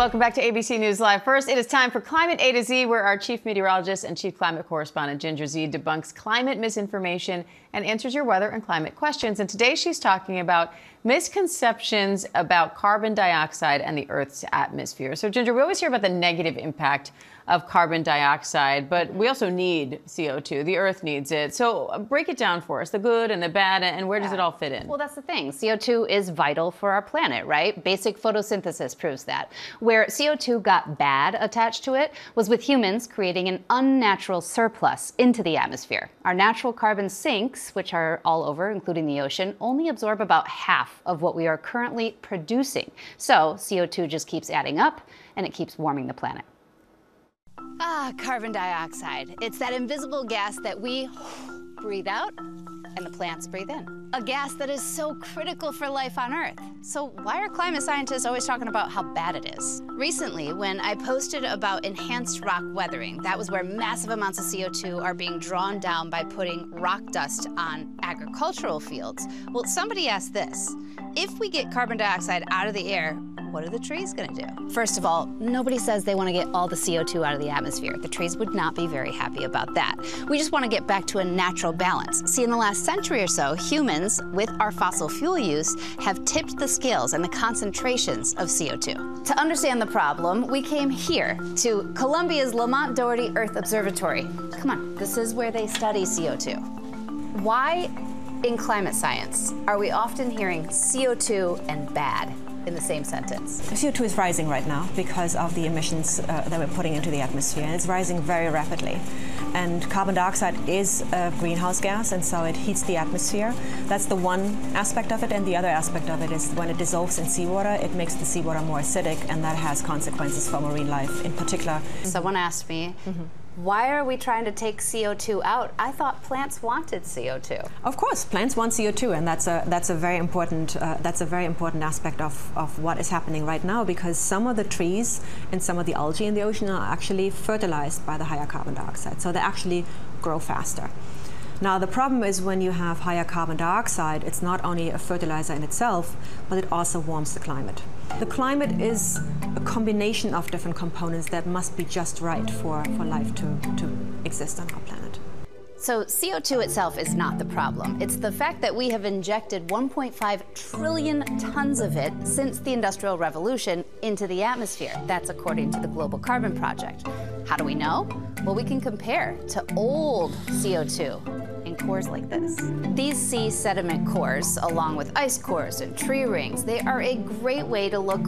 Welcome back to ABC News Live. First, it is time for Climate A to Z, where our chief meteorologist and chief climate correspondent, Ginger Zee, debunks climate misinformation and answers your weather and climate questions. And today she's talking about misconceptions about carbon dioxide and the Earth's atmosphere. So, Ginger, we always hear about the negative impact of carbon dioxide, but we also need CO2. The Earth needs it. So uh, break it down for us the good and the bad, and where does it all fit in? Well, that's the thing. CO2 is vital for our planet, right? Basic photosynthesis proves that. Where CO2 got bad attached to it was with humans creating an unnatural surplus into the atmosphere. Our natural carbon sinks, which are all over, including the ocean, only absorb about half of what we are currently producing. So CO2 just keeps adding up and it keeps warming the planet. Ah, carbon dioxide. It's that invisible gas that we breathe out and the plants breathe in. A gas that is so critical for life on Earth. So why are climate scientists always talking about how bad it is? Recently, when I posted about enhanced rock weathering, that was where massive amounts of CO2 are being drawn down by putting rock dust on agricultural fields. Well, somebody asked this. If we get carbon dioxide out of the air, what are the trees going to do? First of all, nobody says they want to get all the CO2 out of the atmosphere. The trees would not be very happy about that. We just want to get back to a natural balance. See, in the last century or so, humans, with our fossil fuel use, have tipped the scales and the concentrations of CO2. To understand the problem, we came here to Columbia's Lamont Doherty Earth Observatory. Come on, this is where they study CO2. Why in climate science are we often hearing CO2 and bad? In the same sentence. CO2 is rising right now because of the emissions uh, that we're putting into the atmosphere, and it's rising very rapidly. And carbon dioxide is a greenhouse gas, and so it heats the atmosphere. That's the one aspect of it, and the other aspect of it is when it dissolves in seawater, it makes the seawater more acidic, and that has consequences for marine life in particular. Someone asked me, mm -hmm why are we trying to take CO2 out? I thought plants wanted CO2. Of course, plants want CO2, and that's a that's a very important uh, that's a very important aspect of, of what is happening right now because some of the trees and some of the algae in the ocean are actually fertilized by the higher carbon dioxide, so they actually grow faster. Now, the problem is when you have higher carbon dioxide, it's not only a fertilizer in itself, but it also warms the climate. The climate is a combination of different components that must be just right for, for life to, to exist on our planet. So CO2 itself is not the problem. It's the fact that we have injected 1.5 trillion tons of it since the Industrial Revolution into the atmosphere. That's according to the Global Carbon Project. How do we know? Well, we can compare to old CO2 cores like this. These sea sediment cores, along with ice cores and tree rings, they are a great way to look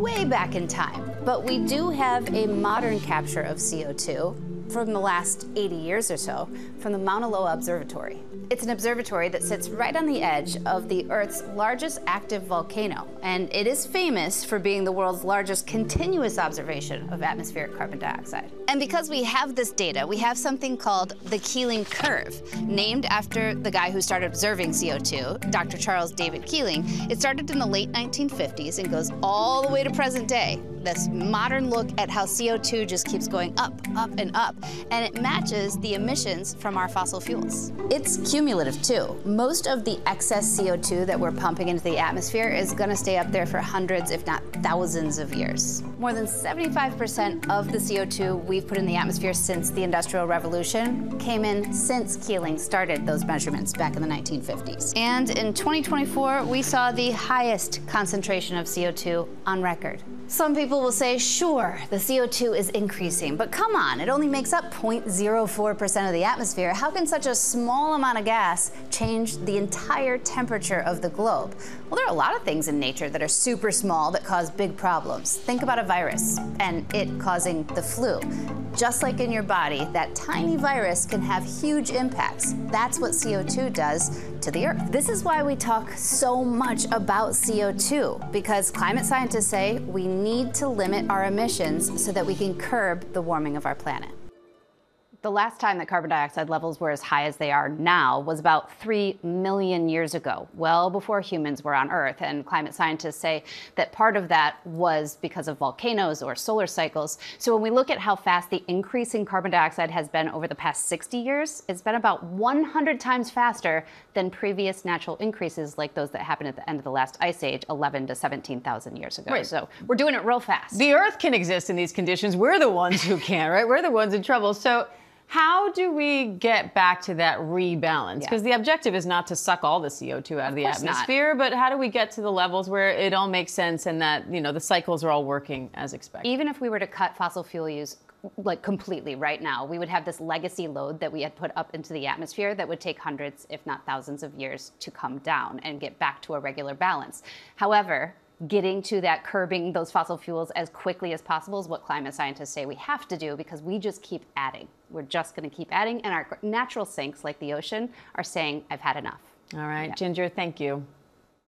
way back in time. But we do have a modern capture of CO2 from the last 80 years or so from the Mauna Loa Observatory. It's an observatory that sits right on the edge of the Earth's largest active volcano, and it is famous for being the world's largest continuous observation of atmospheric carbon dioxide. And because we have this data, we have something called the Keeling curve, named after the guy who started observing CO2, Dr. Charles David Keeling. It started in the late 1950s and goes all the way to present day. This modern look at how CO2 just keeps going up, up, and up, and it matches the emissions from our fossil fuels. It's cumulative too. Most of the excess CO2 that we're pumping into the atmosphere is going to stay up there for hundreds, if not thousands of years. More than 75% of the CO2 we've put in the atmosphere since the Industrial Revolution came in since Keeling started those measurements back in the 1950s. And in 2024, we saw the highest concentration of CO2 on record. Some people will say, sure, the CO2 is increasing, but come on, it only makes up 0.04% of the atmosphere. How can such a small amount of gas change the entire temperature of the globe? Well, there are a lot of things in nature that are super small that cause big problems. Think about a virus and it causing the flu. Just like in your body, that tiny virus can have huge impacts. That's what CO2 does to the Earth. This is why we talk so much about CO2, because climate scientists say we need to limit our emissions so that we can curb the warming of our planet. The last time that carbon dioxide levels were as high as they are now was about 3 million years ago, well before humans were on Earth. And climate scientists say that part of that was because of volcanoes or solar cycles. So when we look at how fast the increase in carbon dioxide has been over the past 60 years, it's been about 100 times faster than previous natural increases like those that happened at the end of the last ice age, 11 to 17,000 years ago. Right. So we're doing it real fast. The Earth can exist in these conditions. We're the ones who can't, right? We're the ones in trouble. So how do we get back to that rebalance? Because yeah. the objective is not to suck all the CO2 out of, of the atmosphere, not. but how do we get to the levels where it all makes sense and that, you know, the cycles are all working as expected? Even if we were to cut fossil fuel use like completely right now, we would have this legacy load that we had put up into the atmosphere that would take hundreds, if not thousands of years to come down and get back to a regular balance. However, getting to that curbing those fossil fuels as quickly as possible is what climate scientists say we have to do because we just keep adding. We're just going to keep adding, and our natural sinks, like the ocean, are saying, I've had enough. All right, yeah. Ginger, thank you.